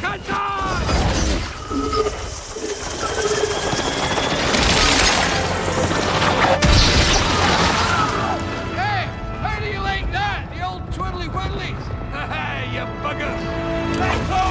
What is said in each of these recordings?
Hey, how do you like that? The old twiddly-widdlies? you buggers! Let's go!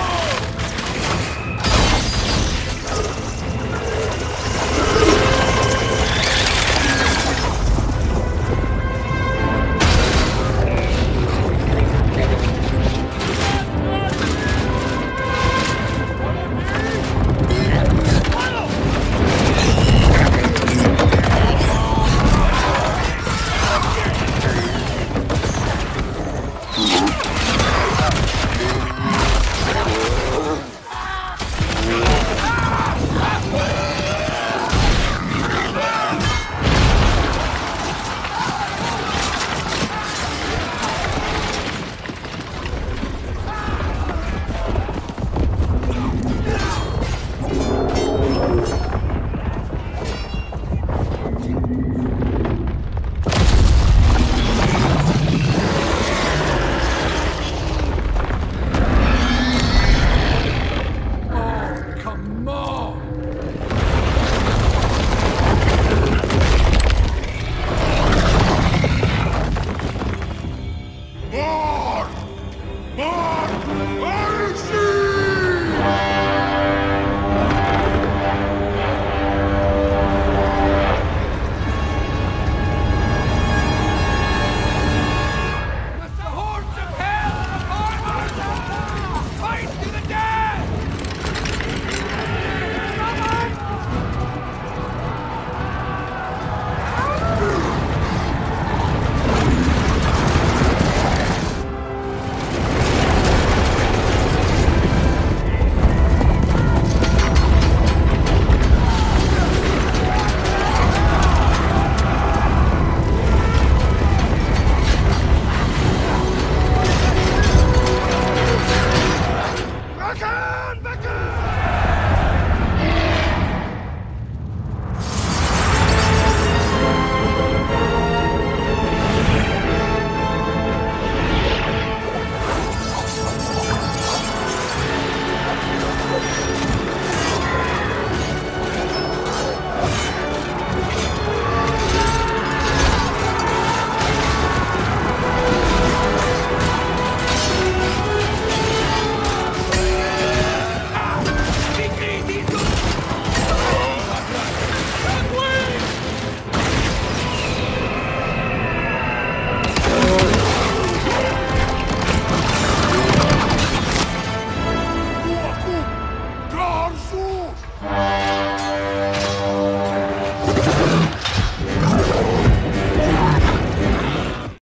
More! More! More!